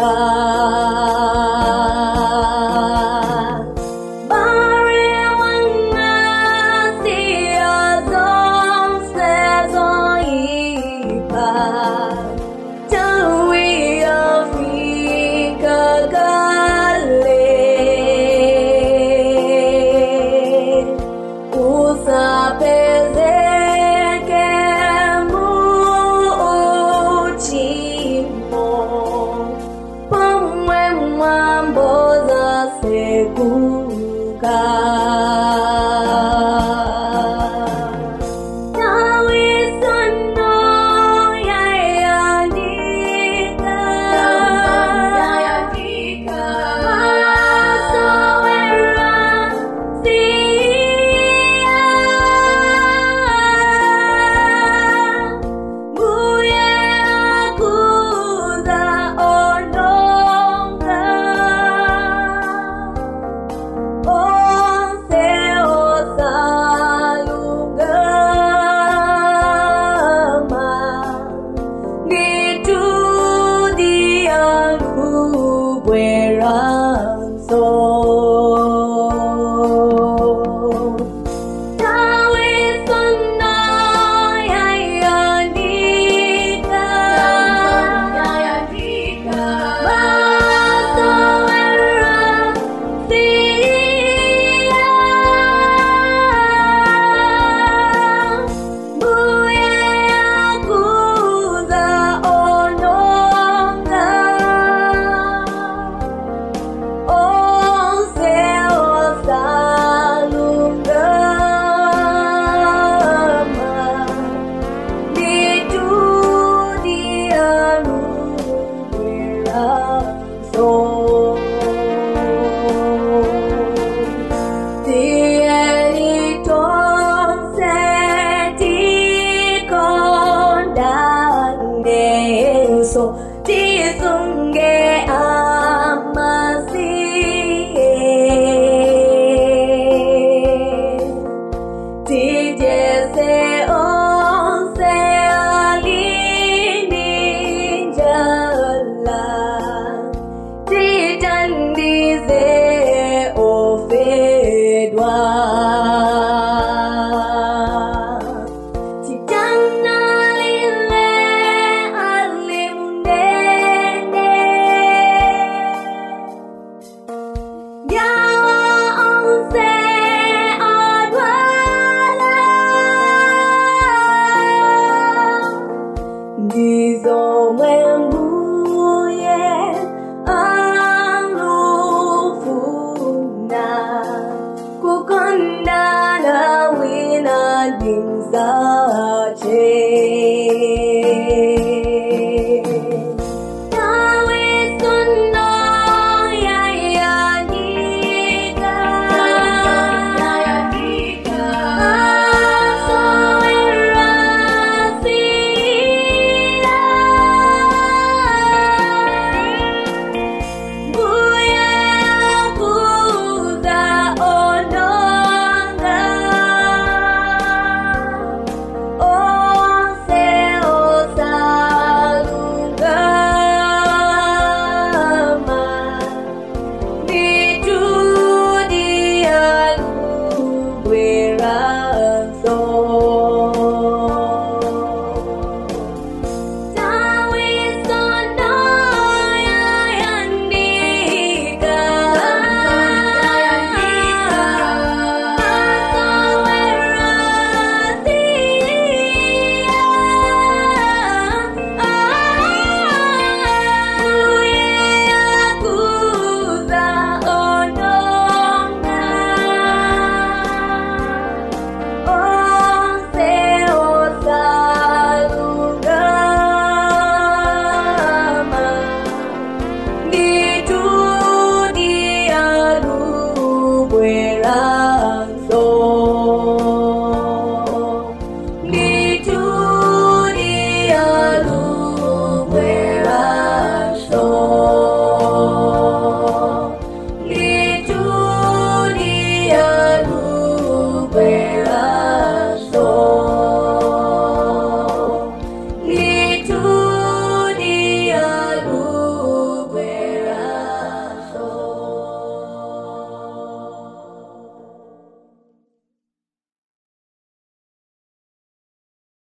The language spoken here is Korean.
发 Wina love.